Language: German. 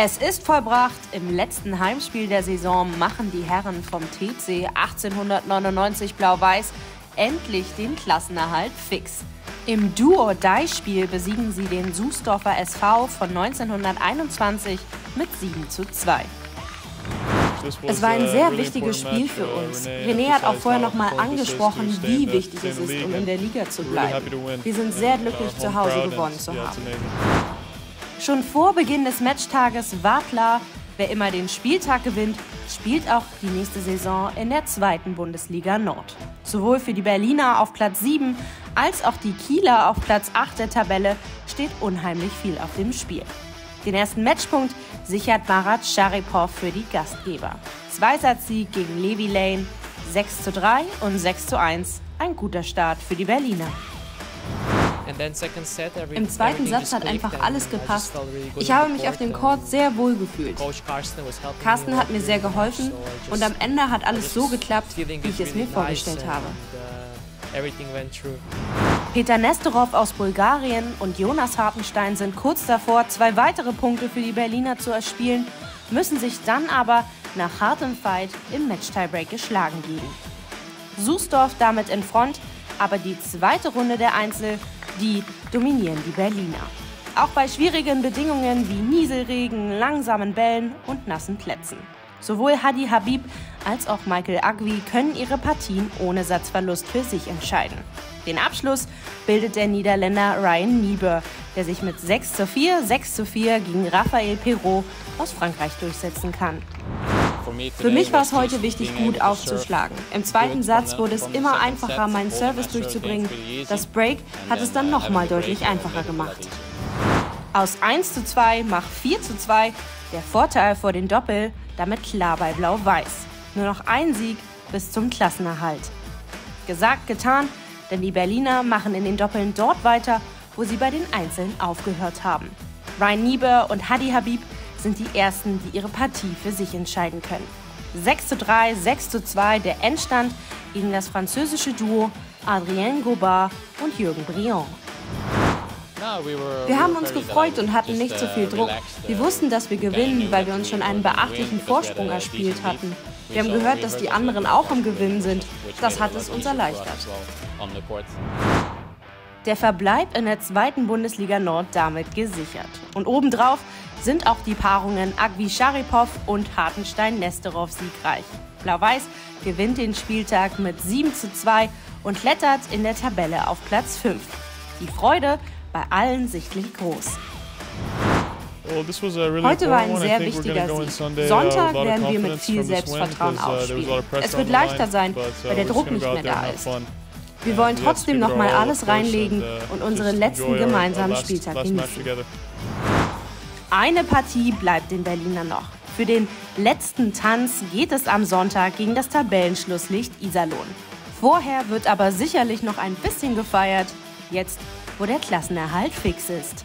Es ist vollbracht. Im letzten Heimspiel der Saison machen die Herren vom TC 1899 Blau-Weiß endlich den Klassenerhalt fix. Im Duo-Dai-Spiel besiegen sie den Susdorfer SV von 1921 mit 7 zu 2. Es war ein sehr wichtiges Spiel für uns. René hat auch vorher noch mal angesprochen, wie wichtig es ist, um in der Liga zu bleiben. Wir sind sehr glücklich, zu Hause gewonnen zu haben. Schon vor Beginn des Matchtages war klar, wer immer den Spieltag gewinnt, spielt auch die nächste Saison in der zweiten Bundesliga Nord. Sowohl für die Berliner auf Platz 7 als auch die Kieler auf Platz 8 der Tabelle steht unheimlich viel auf dem Spiel. Den ersten Matchpunkt sichert Marat Sharipov für die Gastgeber. Zweisatz-Sieg gegen Levi Lane, 6 zu 3 und 6 zu 1. Ein guter Start für die Berliner. Im zweiten Satz hat einfach alles gepasst. Ich habe mich auf dem Court sehr wohl gefühlt. Carsten hat mir sehr geholfen und am Ende hat alles so geklappt, wie ich es mir vorgestellt habe. Peter Nesterov aus Bulgarien und Jonas Hartenstein sind kurz davor, zwei weitere Punkte für die Berliner zu erspielen, müssen sich dann aber nach hartem Fight im Match-Tiebreak geschlagen geben. Susdorf damit in Front, aber die zweite Runde der Einzel die dominieren die Berliner. Auch bei schwierigen Bedingungen wie Nieselregen, langsamen Bällen und nassen Plätzen. Sowohl Hadi Habib als auch Michael Agwi können ihre Partien ohne Satzverlust für sich entscheiden. Den Abschluss bildet der Niederländer Ryan Niebuhr, der sich mit 6 zu 4, 6 zu 4 gegen Raphael Perrault aus Frankreich durchsetzen kann. Für mich war es heute wichtig, gut aufzuschlagen. Im zweiten Satz wurde es immer einfacher, meinen Service durchzubringen. Das Break hat es dann nochmal deutlich einfacher gemacht. Aus 1 zu 2 macht 4 zu 2 der Vorteil vor den Doppel, damit klar bei Blau-Weiß. Nur noch ein Sieg bis zum Klassenerhalt. Gesagt, getan, denn die Berliner machen in den Doppeln dort weiter, wo sie bei den Einzelnen aufgehört haben. Ryan Niebuhr und Hadi Habib sind die ersten, die ihre Partie für sich entscheiden können. 6 zu 3, 6 zu 2 der Endstand gegen das französische Duo Adrien Gobard und Jürgen Briand. Wir haben uns gefreut und hatten nicht so viel Druck. Wir wussten, dass wir gewinnen, weil wir uns schon einen beachtlichen Vorsprung erspielt hatten. Wir haben gehört, dass die anderen auch am Gewinnen sind. Das hat es uns erleichtert. Der Verbleib in der zweiten Bundesliga Nord damit gesichert. Und obendrauf sind auch die Paarungen Agvi Sharipov und Hartenstein-Nesterov siegreich. Blau-Weiß gewinnt den Spieltag mit 7 zu 2 und klettert in der Tabelle auf Platz 5. Die Freude bei allen sichtlich groß. Heute war ein sehr wichtiger Sieg. Sonntag werden wir mit viel Selbstvertrauen uh, aufspielen. Es wird leichter sein, weil der uh, Druck nicht mehr da ist. Wir wollen trotzdem noch mal alles reinlegen uh, und unseren letzten gemeinsamen Spieltag genießen. Eine Partie bleibt den Berliner noch. Für den letzten Tanz geht es am Sonntag gegen das Tabellenschlusslicht Iserlohn. Vorher wird aber sicherlich noch ein bisschen gefeiert, jetzt wo der Klassenerhalt fix ist.